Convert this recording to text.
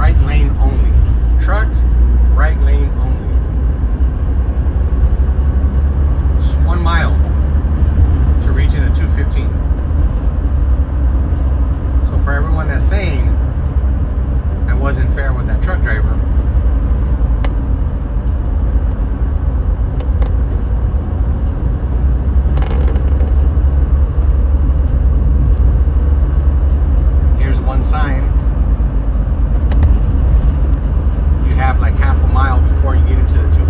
right lane only. Trucks, right lane only. It's one mile to reaching a 215. So for everyone that's saying I wasn't fair with that truck driver, mile before you get into the 2